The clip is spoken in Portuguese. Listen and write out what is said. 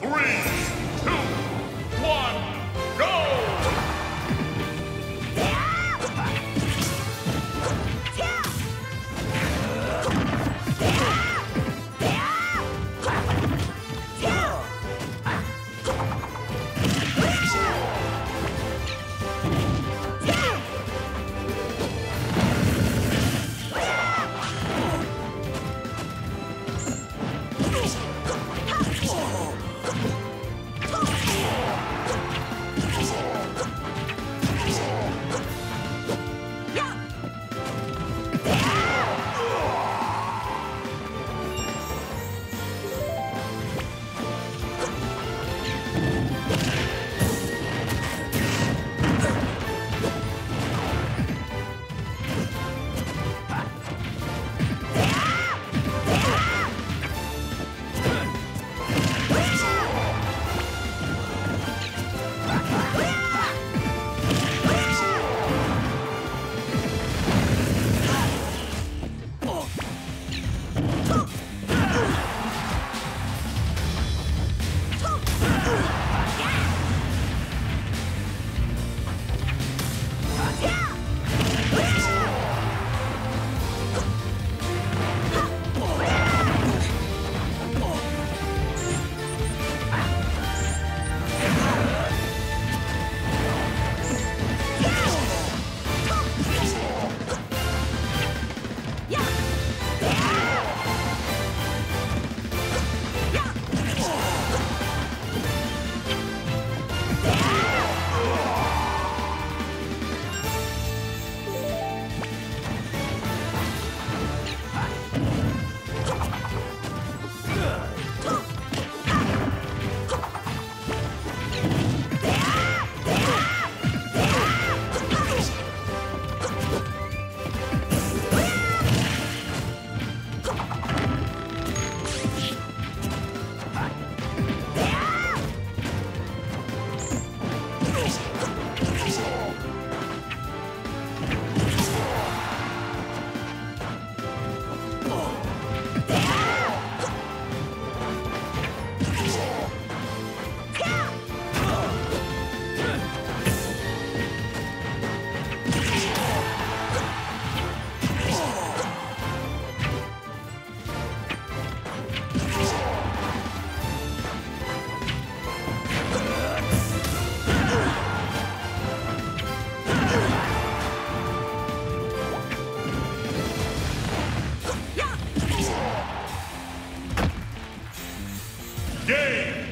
Three, Game!